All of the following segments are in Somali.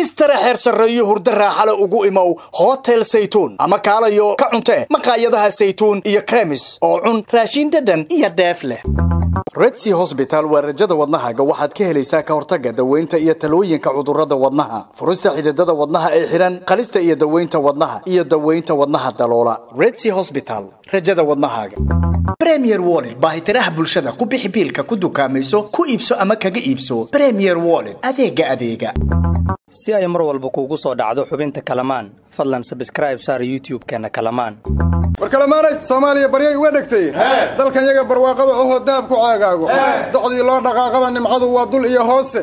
istara xeer sarreeyo hurdo raaxale ugu imow hotel saytuun ama kaalayo ka cuntee maqaayadaha saytuun iyo kremis oo cun raashin dhadhan iyo dheef leh. Redsi hosbital waa rajada wadnahaaga. Waxaad ka helaysaa ka hortagga daweynta iyo talooyinka cudurrada wadnaha furista xididada wadnaha ee xidhan qalista iyo daweynta wadnaha iyo daweynta wadnaha daloola. Redsi hosbital rajada wadnahaaga. Premier wallet baahitiraha bulshada ku bixi biilka ku dukaamayso ku iibso ama kaga iibso. Premier wallet adeega adeega. Si ay mar walba kuugu soo dhacdo xubinta kalamaan fadlan sabskraib saar youtub-keenna kalamaan. War kalamaanay soomaaliya baryay uga dhegtay dalkan yaga barwaaqada ohoo dahab ku caagaago docdii loo dhaqaaqaba nimcadu waa dul iyo hoose.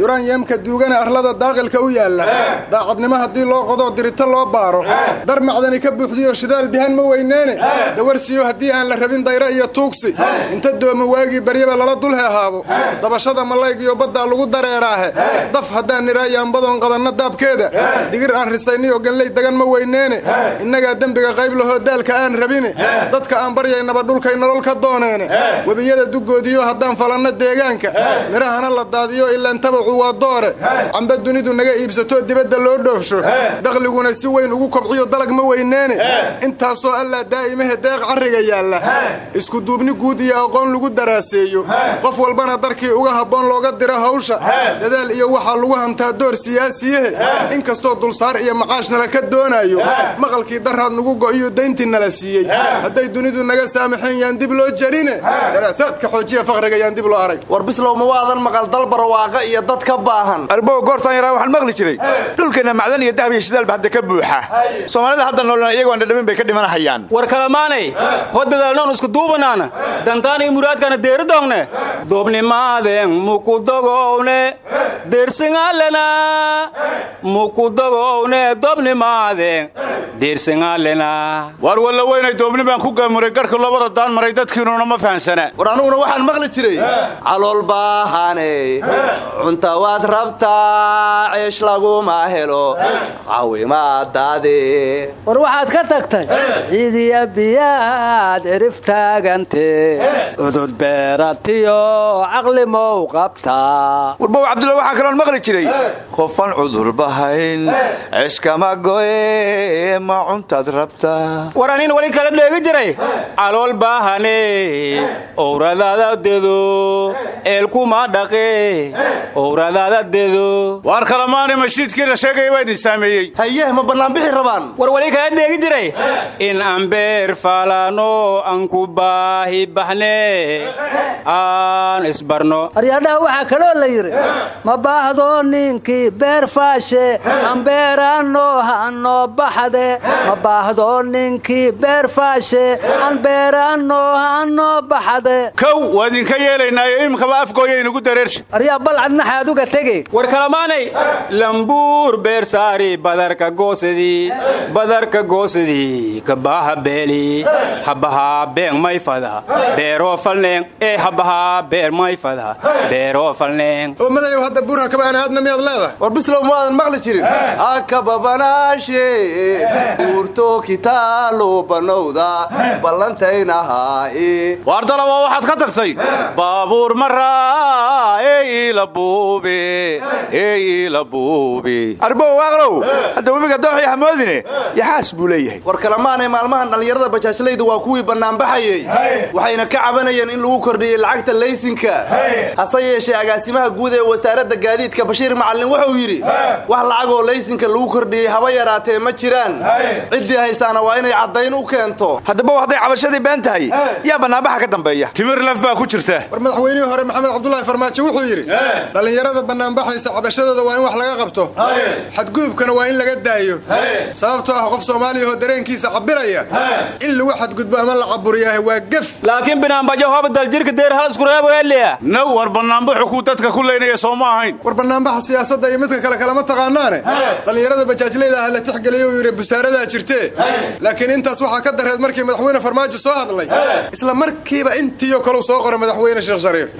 Yuraanyemka duugana arlada daaqilka u yaalla. Daacadnimo haddii loo qodoo dirito loo baaro. Dar macdani ka buuxdiyo shidaal dihan ma weyneene. Dawarsiyo haddii aan la rabin dayra iyo tuugsi. Inta dooma waagii baryaba lala dul heehaabo dabashada malaygiyo baddaa lagu dareeraahe. Daf haddaan niraayaanbadoon qabanna daabkeeda. Digir aan risayniyo ganley dagan ma weyneene. Innagaa dembiga qayb lahoo daalka aan rabine. Dadka aan baryaynaba dhulkay nolol ka dooneene. Webiyada dugoodiyo haddaan falanno deegaanka. Midhahana la daadiyo ilaan tabacu waa doore. Camba dunidu naga iibsato dibadda loo dhoofsho. Dakhliguna si weyn ugu kobciyo dalag ma weyneene. Intaasoo allaa daa'imahe deeq carriga yaalla. Isku duubni guud iyo aqoon lagu daraaseeyo. Qof walbana darkii uga habboon looga diro hawsha. Dadaal iyo waxaa lagu hantaa door siyaasiyahe inkastoo dulsaar iyo maqaashnala ka doonaayo maqalkii daraad nugu go'iyo dayntii nala siiyey. Hadday dunidu naga saamaxeen yaan dib loo jarine. Daraasaadka xoojiya faqriga yaan dib loo arag. War bislow ma waadan maqal dal barwaaqa iyo dad ka baahan. Arbow goortaan yaraa waxaan maqli jiray. Dhulkeenna macdan iyo dahab iyo shidaalba hadda ka buuxa. Soomaalida hadda noolna iyagoo aan dhadhamin bay ka dhimanahayaan. War kalamaanay hodadaalnoon isku duubanaana. Dantaanay muraadkana deeridoongne duubnimaadeen mukudogowne deersingalena. Mukudogowne dobnimaadeen waar walla weynay doobni baan ku gaamuray garhka labada daan maray dadkiinuna ma fahansana war anuguna waxaan maqli jiray calool baahane cunta waad rabtaa ceesh laguma helo. Caawimaadaade war waxaad ka tagtay ciidiya biyaad cirif taagante. Udud beeratiyo caqli mow qabtaa warbow cabdulla waxaa kaloon maqli jiray. Qofan cudur bahayn ceeshkama goye ma cuntaad rabtaa? War anin wali kala dheegi jiray. Calool baahane owradaada dedo eelkuma dhaqe owradaada dedo. Waar kalamaani mashiidkii la sheegaya baa idin saameeyey. Hayeh ma bannaanbixi rabaan? War wali kala dheegi jiray. In ambeer faalano aan ku baahi baxne aan isbarno aryadhaha waxaa kaloo la yidhi ma baahdo ninkii beer faashe ambeeraanoo hanoo baxde ma baahdo ninkii beer faashe anbeeraanoo hanoo baxde kow waa idinka yeelaynaayo imkaba afgooya inugu dareersha aryaa balcadnaxaad uga tege war kalamaanay lambuur beer saari badarka goosadii badarka goosadii kabaaha beeli habahaa beeng may fada beeroo falneeng ee habahaa beer may fada beeroo falneeng oo madayow hadda buurha kabaan aadna miyaad leedahay? War bislow ma waadan maqli jirin akababanaashe uurto kitaalo banowda ballantaynahaa waar dalaba waxaad ka tagtay baabuur maraa ee iila buube ee iila buube arbow waaqlow hadda webiga dooxii hamoodine yaxaas buu leeyahay war kalamaanay maalmahan dhallinyarada bajaajlaydu waa kuwii bannaanbaxayey waxayna ka cabanayeen in lagu kordhiyey lacagta laysinka hase yeeshee agaasimaha guud ee wasaaradda gaadiidka bashiir macallin wuxuu yidhi wax lacagoo laysinka lagu kordhiyey haba yaraatee ma jiraan? Ciddii haysaana waa inay caddayn u keento. Haddaba hadday cabashadii been tahay. Yaa bannaanbaxa ka dambeeya. Timir laf baa ku jirta. War madaxweynihii hore maxamed cabdulaahi farmaajo wuxuu yidhi dhallinyarada bannaanbaxaysa cabashadooda waa in wax laga qabto. Xadgudubkana waa in laga daayo. Sababtoo ah qof soomaaliyahoo dareenkiisa cabiraya in lagu xadgudbo ama la caburiyaah waa gef laakiin binaanbajo hoba daljirka deer hal iskureeboeliya now war bannaanbaxu kuu dadka ku leynaya soo ma ahayn. War bannaanbaxa siyaasadda iyo midka kale kalama taqaanaane? Dhallinyarada bajaajlayda ah la tixgeliyo uu yidhi busaaradaa jirtee laakiin intaas waxaa ka dareed markii madaxweyne farmaajo soo hadlay. Isla markiiba intiioo kaleu soo qoray madaxweyne sheekh shariif.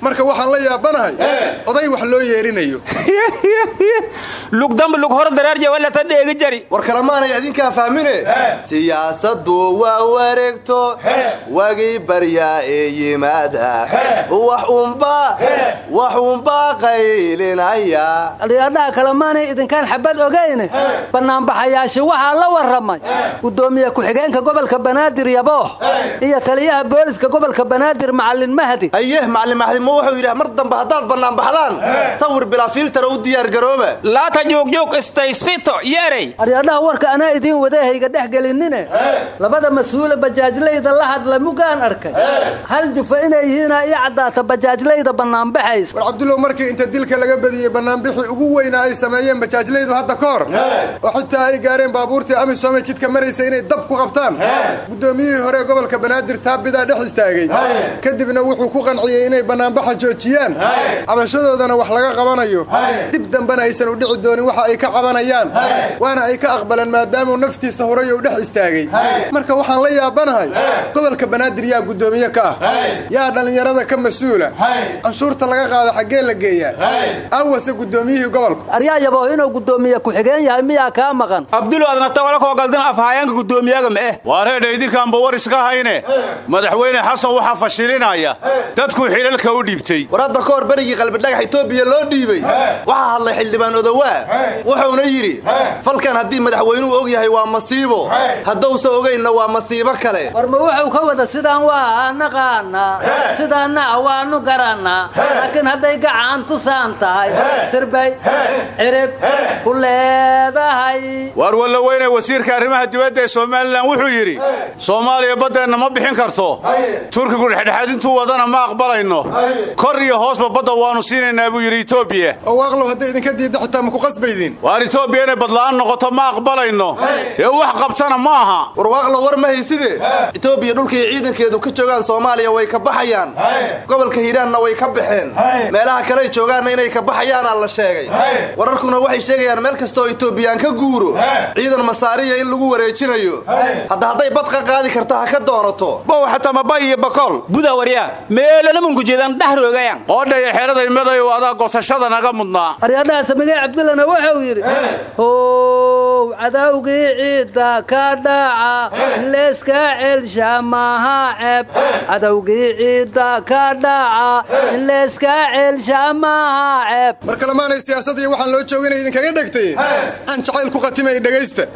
Marka waxaan la yaabanahay oday wax loo yeerinayo. Lugdamba lug hor dareerja walata dheegi jari. War kalamaanay adinkaa fahmine siyaasaddu waa wareegto wagii baryaa ee yimaada. Wax unba wax unba qaylinaya aryaadhaha kale maanay idinkaan xabad ogayne bannaanbaxayaashi waxaa la warramay. Guddoomiye ku-xigeenka gobolka banaadir yabooh iyo taliyaha booliska gobolka banaadir macallin mahdi. Ayeh macallin maxdimo wuxuu yidhi mar dambe haddaad bannaanbaxdaan sawir bilaa fiiltara u diyaargarooba laata juugjug istaysito yeerey aryaadhaha warka anaa idiin wadahayga dhex gelinine. Labada mas'uule bajaajlayda la hadla mugaan arkay. Hal jufa inay yihiina ii caddaata bajaajlayda bannaanbaxaysa war cabdullow markii inta dilka laga badiyey bannaanbixii ugu weynaa ay sameeyeen bajaajlaydu hadda ka hor oo xitaa ay gaareen baabuurtii amisoome jidka maraysa inay dab ku qabtaan. Guddoomiyihii hore gobolka banaadir taabidaa dhex istaagay. Kadibna wuxuu ku qanciyey inay bannaanbaxa joojiyaan. Cabashadoodana wax laga qabanayo. Dib dambena aysan u dhici doonin waxa ay ka cabanayaan. Waana ay ka aqbaleen maadaamuu naftiisa horay uu dhex istaagay. Marka waxaan la yaabanahay gobolka banaadir yaa guddoomiye ka ah. Yaa dhallinyarada ka mas'uula. Canshuurta laga qaada xaggee la geeyaa. Awase guddoomiyihii gobolka. Aryaa yabooh inuu guddoomiye ku-xigeen yahay miyaa kaa maqan. Koo galdin afhaayaanka guddoomiyaga ma eh. Waareedha idinkaanba war iska hayne. Madaxweyne xasan waxaa fashilinaya. Dadkuu xilalka u dhiibtay. War hadda ka hor berigii qalbidhagax etoobiya loo dhiibay. Waxaa hadlay xildhibaan odowaa wuxuuna yidhi falkan haddii madaxweynuhu og yahay waa masiibo. Haddousa ogaynna waa masiibo kale. War ma wuxuu ka wada sidaan waa naqaanaa sidaanna waanu garannaa laakiin hadday gacan tusaan tahay sirbay cirib ku waar walla weyne wasiirka arrimaha dibadda ee somalilan wuxuu yidhi soomaaliya baddeenna ma bixin karto. Turkigu dhexdhexaadintuu wadana ma aqbalayno. Kor iyo hoosba badda waannu siinaynaa buu yidhi etoobiya oo waaqlow hadday idinka diidda xitaa maku qasbaydiin. Waar etoobiya inay badla'aan noqoto ma aqbalayno. Ee wax qabtana ma aha. Warwaaqlo war ma hayside. Etoobiya dhulkay ciidankeedu ka joogaan soomaaliya way ka baxayaan. Gobolka hiiraanna way ka baxeen. Meelaha kaley joogaanna inay ka baxayaanaa la sheegay. Wararkuna waxay sheegayaan meel kastooo etoobiyaan ka guuro. Ciidan masaariya in lagu wareejinayo. Hadda hadday badqa qaadi karto ha ka doonato. Bow xataa mabay iyo bakool buda waryaa meelana munku jeedaan dhax roogayan qoodha iyo xeedhaday madayow adaa gosashada naga mudnaa. Aryaadhaha samigey cabdullana wuxuu yidhi how cadawgii ciidda ka dhaca leeska celsha maha ceeb. Cadawgii ciidda ka dhaca in leeska celsha maha ceeb. Mar kalemaanay siyaasadii waxaan loo jooginay idinkaga dhegtay. Aan jacayl ku khatimay dhegaysta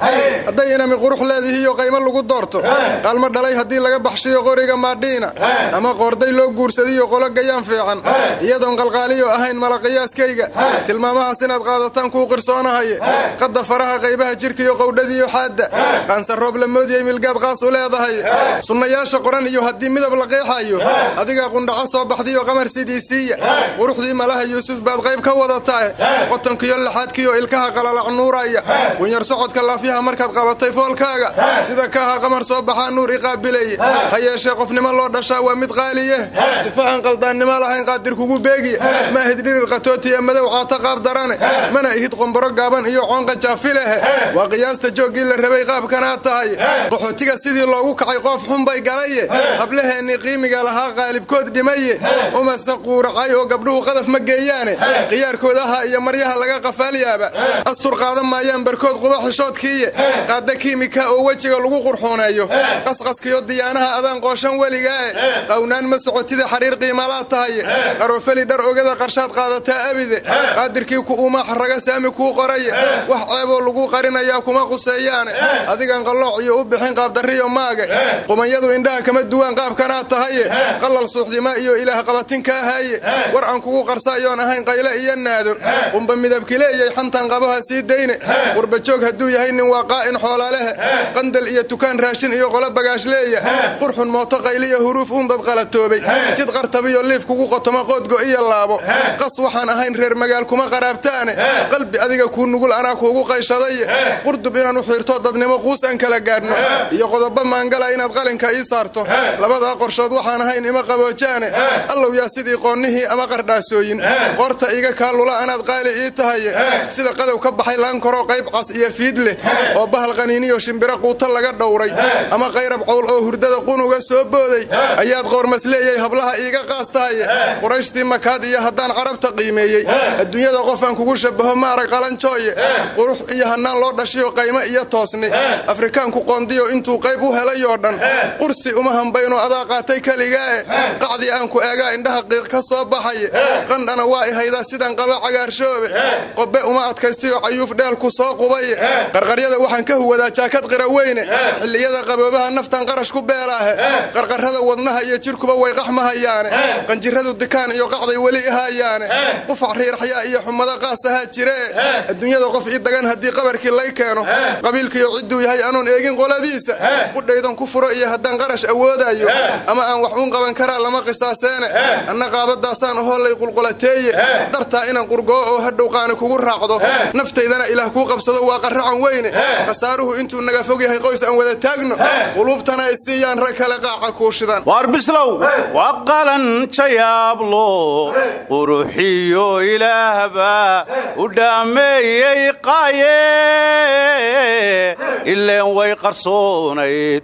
hadday inami qurux leedihiiyo qaymo lagu doorto. Qaalmo dhalay haddii laga baxshiyo qoriga maadhiina ama qoorday loo guursadiyo qolo gayaan fiican. Iyadoon qalqaaliyo ahayn malaqiyaaskayga. Tilmaamahaas inaad qaadataan kuu qirsoonahaye qadda faraha qaybaha jirkaiyo qowdhadiiyo xaadda. Qaansaroob la moodiyey milgaad qaas u leedahay. Sunnayaasha qoran iyo haddii midab la qeexayo adigaa qundhaco soo baxdiyo qamar sidiisiiya quruxdii malaha yuusuf baad qayb ka wadatae qotonkiyo laxaadkiyo ilkaha qalalac nuuraya. Qunyar socodka laafyaha markaad qabatay foolkaaga sida kaaha qamar soo baxaa nuur iqaabilaye ha yeeshee qofnimo loo dhashaa waa mid qaaliye sifahan qaldaannimo lahayn qaadir kugu beegiya maahid dhirir qatootiya madow caata qaab darane. Mana ihid qomboro gaaban iyo coonqa jaafilehe waa qiyaasta jooggii la rabay qaabkanaa tahay. Qaxootiga sidii loogu kacay qoof xunbay galaye hablaheennii qiimiga lahaa qaalibkood dhimaye umase quuracay oo gabdhuhu qadaf ma geeyaane khiyaarkoodaha iyo maryaha laga qafaalyaaba astur qaadan maayaan barkood quba xishoodkiiye qaadda kiimika oo wejiga lagu qurxuuneeyo qasqaskiyo diyaanaha adaan qooshan weligaae qawnaan ma socotida xariir qiimalaa tahaye qarofeli dhar ogada qarshaad qaadataa abide qaadirkii ku umaa xaraga saami kuu qoraye wax ceeboo lagu qarinayaa kuma quseeyaane. Adigan qallooc iyo u bixin qaabdarriyo maage. Qumanyadu indhaha kama duwaan qaabkanaa tahaye. Qallal suuxdima iyo ilaah qabatinka ahaaye war aan kugu qarsaayoon ahayn qayle iyo naado. Qumba midabkileeyay xantan qabaha sii dayne. Qurbajoog hadduu yahay nin waa qaa'in xoolalehe qandal iyo tukaan raashin iyo qolo bagaashleeya qurxun mooto qayliyo huruuf undad qalatoobay. Jid qartabiyo liif kugu qotoma qoodgo iyo laabo. Qas waxaan ahayn reer magaal kuma qaraabtaane. Qalbi adiga kuu nugul anaa kuugu qayshadaye qurdub inaan u xiirto dadnimo quus aan kala gaadhno. Iyo qodobo maangala inaad qalinka ii saarto. Labadaa qorshood waxaan ahayn ima qaboojaane allow yaa sidii qoonnihii ama qardhaasooyin. Qoorta iga kaalula anaad qaali ii tahaye sida qadow ka baxay laankoro qayb cas iyo fiid leh. Oo bahal qaniiniyo shimbiro quuta laga dhowray. Ama qayrab cowl oo hurdada qunuga soo booday. Ayaad qoormasleeyay hablaha iiga qaas tahaye qurayshtii makaad iyo haddaan carabta qiimeeyey. Adduunyada qofaan kugu shabaho maarag qalanjooye. Qurux iyo hannaan loo dhashiyo qaymo iyo toosni. Afrikaanku qoondiyo intuu qayb u helayoo dhan. Qursi uma hambayno adaa qaatay keligaae qacdii aan ku eegaa indhaha qiiq ka soo baxaye qandhana waa ihaydaa sidaan qaba cagaarsho qashoobe qobe uma adkaystayoo cayuuf dheelku soo qubaye qarqaryada waxaan ka huwadaa jaakad qira weyne xilliyada qaboobaha naftan qarash ku beelaahe qarqarrada wadnaha iyo jirkuba way qaxmahayaane. Qanjiradu dikaan iyo qacday weli ihaayaane. Qufac riirxyaa iyo xumado qaasahaa jiree. Adduunyada qof ii dagan haddii qabarkii lay keeno. Qabiilkiiyo cidduu yahay anoon eegin qoladiisa. Qudhaydan ku furo iyo haddaan qarash awoodaayo. Ama aan wax uun qaban karaa lama qisaaseene. Anna qaabadaasaan ahoolay qulqulateeye. Dartaa inaan qurgoo oo hadhow qaani kugu raacdo. Naftaydana ilaah kuu qabsado waa qarracan weyne. Khasaaruhu intuu naga fog yahay qoys aan wada taagno. Quluubtana ay siiyaan rag kale qaaca kuushidan waar bislow waa qalan jayaablo quruxiyo ilaahba u dhaameeyey qaaye ileen way qarsoonayd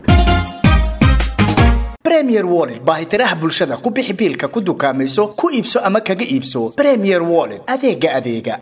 bremier wollet baahitiraha bulshada ku bixi biilka ku dukaamayso ku iibso ama kaga iibso. Bremier wollet adeega adeega